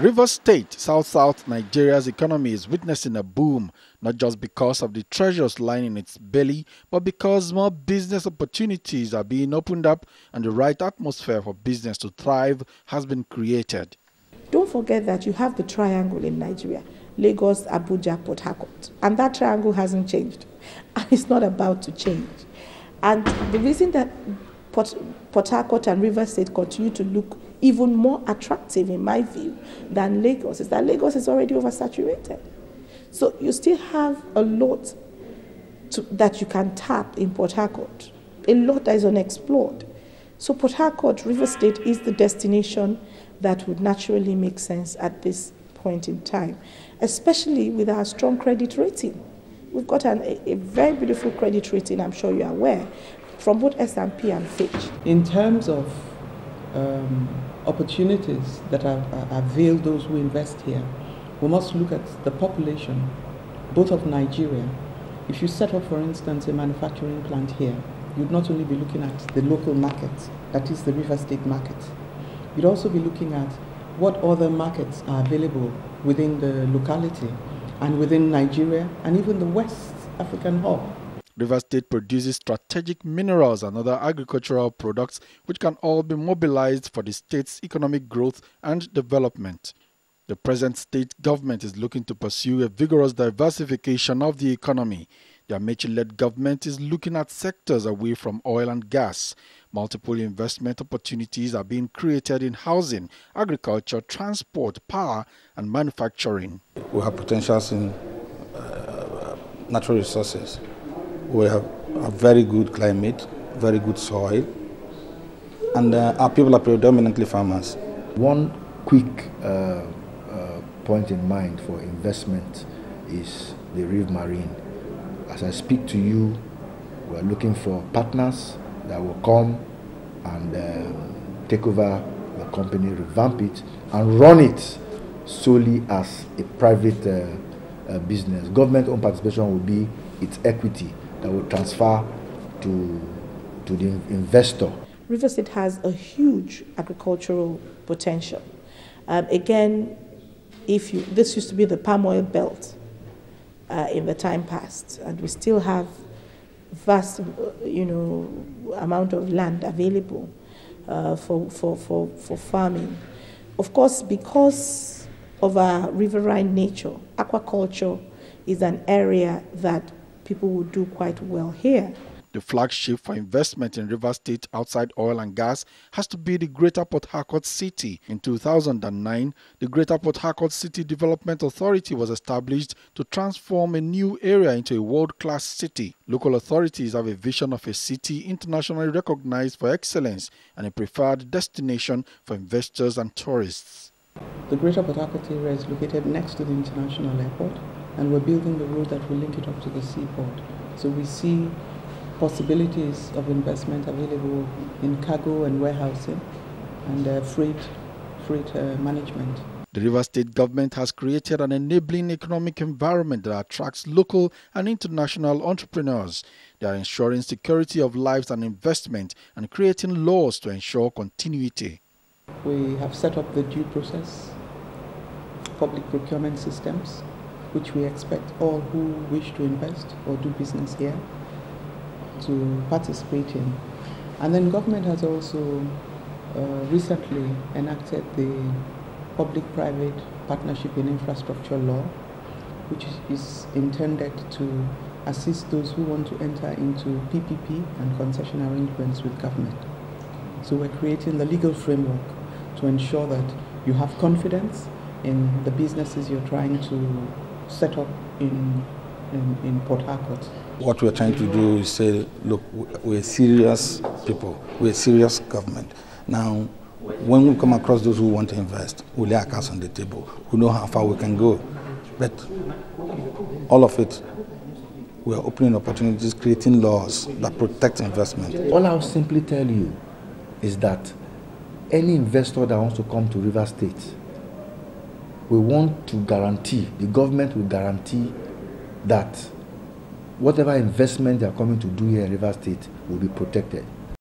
Rivers State, South-South Nigeria's economy is witnessing a boom, not just because of the treasures lying in its belly, but because more business opportunities are being opened up and the right atmosphere for business to thrive has been created. Don't forget that you have the triangle in Nigeria Lagos, Abuja, Port Harcourt. And that triangle hasn't changed. And it's not about to change. And the reason that Port, Port Harcourt and River State continue to look even more attractive, in my view, than Lagos is that Lagos is already oversaturated. So you still have a lot to, that you can tap in Port Harcourt, a lot that is unexplored. So Port Harcourt, River State is the destination that would naturally make sense at this point in time, especially with our strong credit rating. We've got an, a, a very beautiful credit rating, I'm sure you're aware, from both S&P and Fitch. In terms of um, opportunities that are, are avail those who invest here, we must look at the population, both of Nigeria. If you set up, for instance, a manufacturing plant here, you'd not only be looking at the local market, that is the River State market, you'd also be looking at what other markets are available within the locality and within Nigeria and even the West African hub. River State produces strategic minerals and other agricultural products which can all be mobilized for the state's economic growth and development. The present state government is looking to pursue a vigorous diversification of the economy. The Amaechi-led government is looking at sectors away from oil and gas. Multiple investment opportunities are being created in housing, agriculture, transport, power, and manufacturing. We have potentials in uh, natural resources. We have a very good climate, very good soil, and uh, our people are predominantly farmers. One quick uh, uh, point in mind for investment is the Reef Marine. As I speak to you, we are looking for partners that will come and um, take over the company, revamp it, and run it solely as a private uh, uh, business. Government-owned participation will be its equity that will transfer to, to the investor. River State has a huge agricultural potential. Um, again, if you, this used to be the palm oil belt uh, in the time past, and we still have vast, you know, amount of land available uh, for, for, for, for farming. Of course, because of our riverine nature, aquaculture is an area that people will do quite well here. The flagship for investment in River State outside oil and gas has to be the Greater Port Harcourt City. In 2009, the Greater Port Harcourt City Development Authority was established to transform a new area into a world-class city. Local authorities have a vision of a city internationally recognized for excellence and a preferred destination for investors and tourists. The Greater Port Harcourt area is located next to the international airport and we're building the road that will link it up to the seaport. So we see possibilities of investment available in cargo and warehousing and uh, freight, freight uh, management. The River State government has created an enabling economic environment that attracts local and international entrepreneurs. They are ensuring security of lives and investment and creating laws to ensure continuity. We have set up the due process, public procurement systems, which we expect all who wish to invest or do business here to participate in. And then government has also uh, recently enacted the public-private partnership in infrastructure law, which is intended to assist those who want to enter into PPP and concession arrangements with government. So we're creating the legal framework to ensure that you have confidence in the businesses you're trying to set up in, in, in Port Harcourt. What we're trying to do is say, look, we're serious people, we're serious government. Now, when we come across those who want to invest, we lay our cards on the table. We know how far we can go. But all of it, we're opening opportunities, creating laws that protect investment. All I'll simply tell you is that any investor that wants to come to River State, we want to guarantee, the government will guarantee that whatever investment they are coming to do here in River State will be protected.